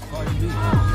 Oh.